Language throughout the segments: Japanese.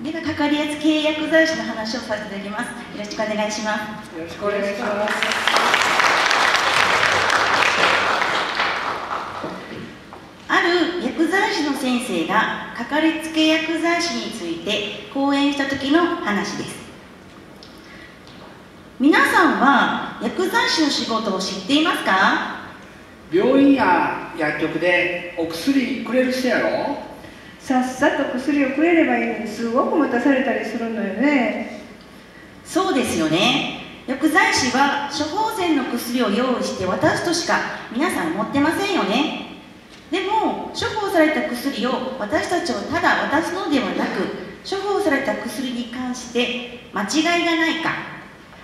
ではかかりやす系薬剤師の話をさせていただきますよろしくお願いします。よろしくお願いします。ある薬剤師の先生がかかりつけ薬剤師について講演した時の話です。皆さんは薬剤師の仕事を知っていますか？病院や薬局でお薬くれる人やろ？さっさと薬をくれればいいのにすごく待たされたりするのよね。そうですよね。薬剤師は処方箋の薬を用意して渡すとしか皆さん持ってませんよね。でも処方された薬を私たちはただ渡すのではなく処方された薬に関して間違いがないか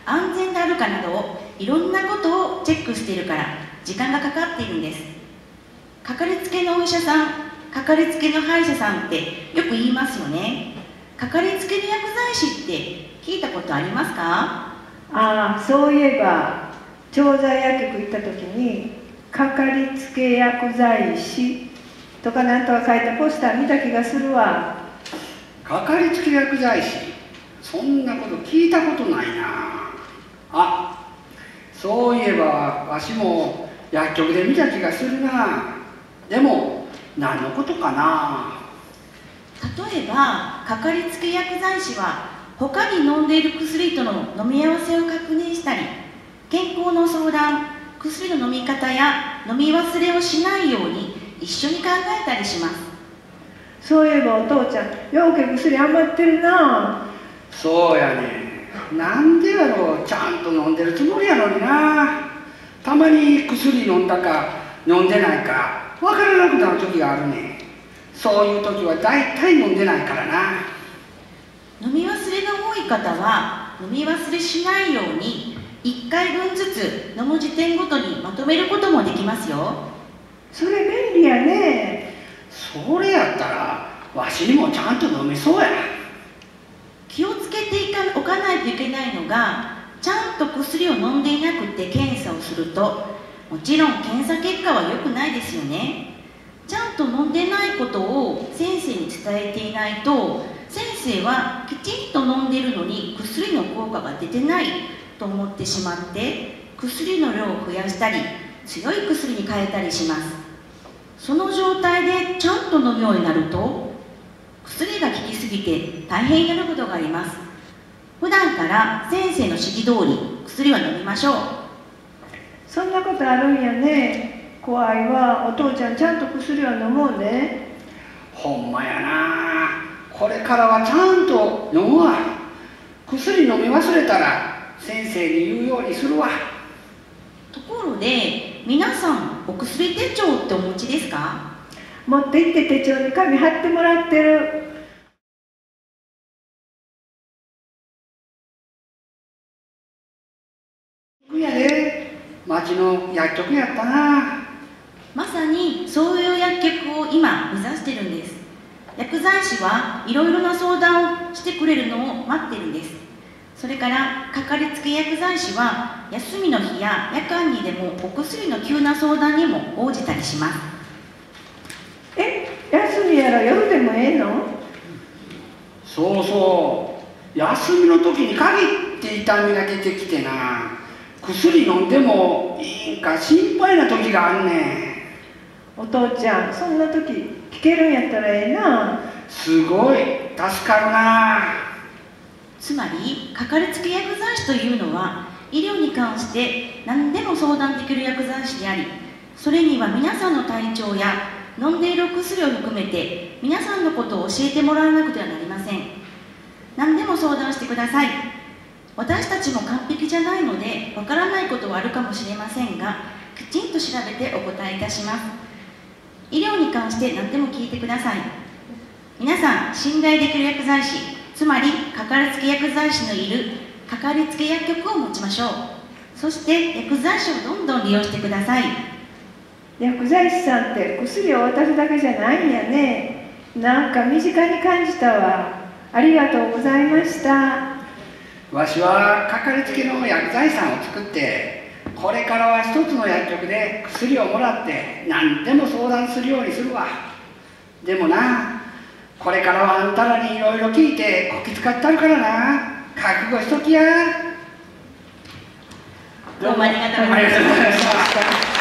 安全であるかなどをいろんなことをチェックしているから時間がかかっているんです。かかりつけのお医者さんかかりつけの歯医者さんってよく言いますよね。かかりつけの薬剤師って聞いたことありますか？ああそういえば調剤薬局行った時にかかりつけ薬剤師とかなんとか書いたポスター見た気がするわ。かかりつけ薬剤師？そんなこと聞いたことないな。あそういえばわしも薬局で見た気がするな。でも何のことかな？例えばかかりつけ薬剤師は他に飲んでいる薬との飲み合わせを確認したり健康の相談薬の飲み方や飲み忘れをしないように一緒に考えたりします。そういえばお父ちゃんようけ薬余ってるな。そうやね。なんでやろう。ちゃんと飲んでるつもりやのにな。たまに薬飲んだか飲んでないか。わからなくなる時があるね。そういう時は大体飲んでないからな。飲み忘れの多い方は飲み忘れしないように1回分ずつ飲む時点ごとにまとめることもできますよ。それ便利やね。それやったらわしにもちゃんと飲めそうや。気をつけていかおかないといけないのがちゃんと薬を飲んでいなくて検査をするともちろん検査結果は良くないですよね。ちゃんと飲んでないことを先生に伝えていないと先生はきちんと飲んでるのに薬の効果が出てないと思ってしまって薬の量を増やしたり強い薬に変えたりします。その状態でちゃんと飲むようになると薬が効きすぎて大変になることがあります。普段から先生の指示通り薬は飲みましょう。そんなことあるんやね。怖いわ。お父ちゃんちゃんと薬は飲もうね。ほんまやな。これからはちゃんと飲むわ。薬飲み忘れたら先生に言うようにするわ。ところで皆さんお薬手帳ってお持ちですか？持って行って手帳に紙貼ってもらってる町の薬局やったな。まさにそういう薬局を今目指してるんです。薬剤師はいろいろな相談をしてくれるのを待ってるんです。それからかかりつけ薬剤師は休みの日や夜間にでもお薬の急な相談にも応じたりします。え休みやら夜でもええの？そうそう。休みの時に限って痛みが出てきてな薬飲んでもいいんか心配な時があんねお父ちゃんそんな時聞けるんやったらええな。すごい助かるな。つまりかかりつけ薬剤師というのは医療に関して何でも相談できる薬剤師でありそれには皆さんの体調や飲んでいるお薬を含めて皆さんのことを教えてもらわなくてはなりません。何でも相談してください私たちも完璧じゃないのでわからないことはあるかもしれませんがきちんと調べてお答えいたします。医療に関して何でも聞いてください。皆さん信頼できる薬剤師つまりかかりつけ薬剤師のいるかかりつけ薬局を持ちましょう。そして薬剤師をどんどん利用してください。薬剤師さんって薬を渡すだけじゃないんやね。なんか身近に感じたわ。ありがとうございました。わしはかかりつけの薬剤師さんを作ってこれからは一つの薬局で薬をもらって何でも相談するようにするわ。でもなこれからはあんたらにいろいろ聞いてこき使ってあるからな。覚悟しときや。どうもありがとうございました